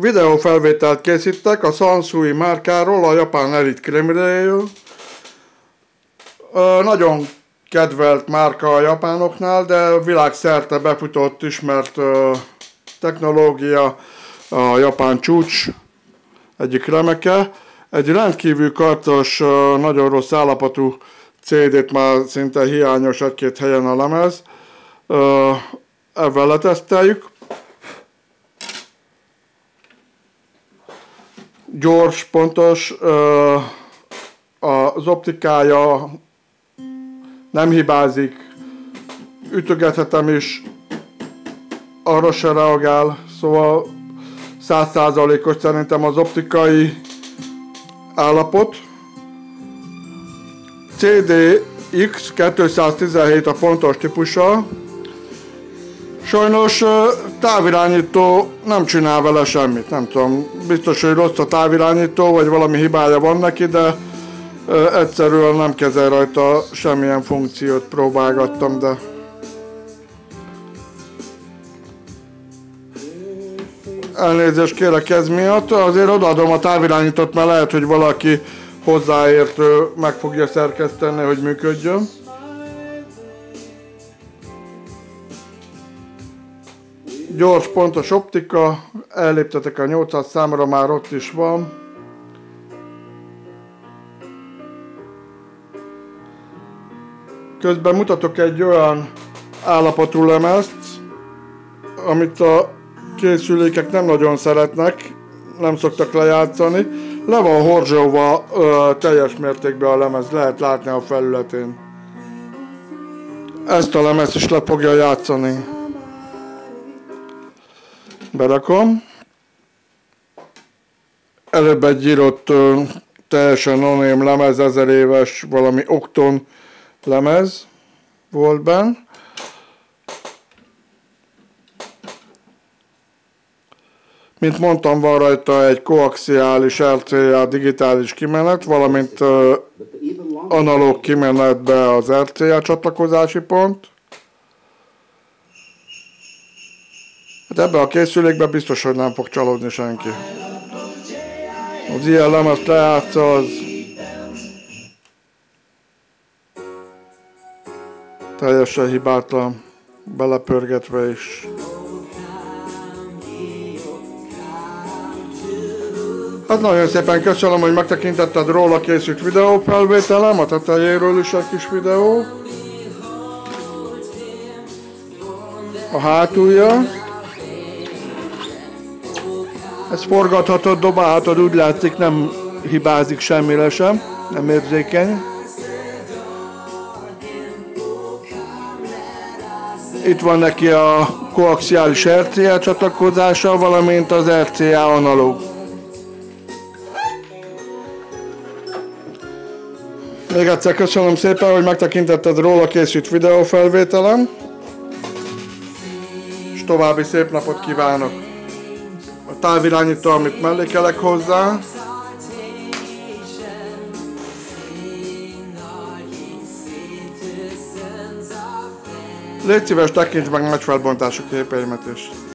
Videófelvételt készítek a Sansui márkáról, a japán Elite Creamiréről. Nagyon kedvelt márka a japánoknál, de világszerte befutott ismert technológia a japán csúcs egyik remeke. Egy rendkívül kartos, nagyon rossz állapotú CD-t már szinte hiányos egy-két helyen a lemez. Ezzel leteszteljük. Gyors, pontos, az optikája nem hibázik, ütögethetem is, arra se reagál, szóval százszázalékos szerintem az optikai állapot. CDX 217 a pontos típusa, Sajnos távirányító nem csinál vele semmit, nem tudom, biztos, hogy rossz a távirányító, vagy valami hibája van neki, de egyszerűen nem kezel rajta semmilyen funkciót, próbálgattam, de elnézést kérek ez miatt, azért odaadom a távirányítót, mert lehet, hogy valaki hozzáértő meg fogja szerkeszteni, hogy működjön. Gyors, pontos optika, elléptetek a 800 számra, már ott is van. Közben mutatok egy olyan állapotú lemezt, amit a készülékek nem nagyon szeretnek, nem szoktak lejátszani. Le van horzsóva ö, teljes mértékben a lemez, lehet látni a felületén. Ezt a lemez is le fogja játszani. Berakom. Előbb egy írott teljesen noném lemez, ezer éves valami okton lemez volt benne. Mint mondtam, van rajta egy koaxiális RCA digitális kimenet, valamint analóg kimenetbe az RCA csatlakozási pont. Hát ebbe a készülékbe biztos, hogy nem fog csalódni senki. Az ilyen lemez lejátsza, az teljesen hibátlan, belepörgetve is. Hát nagyon szépen köszönöm, hogy megtekintetted róla készült videófelvételem, a tetejéről is egy kis videó. A hátulja. Ez forgathatod, dobálhatod, úgy látszik nem hibázik semmire sem, nem érzékeny. Itt van neki a koaxiális RCA csatlakozása, valamint az RCA analóg. Még egyszer köszönöm szépen, hogy megtekintetted róla készült videófelvételem, és további szép napot kívánok! A távirányító, amit mellékelek hozzá, Légy szíves, tekints meg nagy felbontású képeimet is.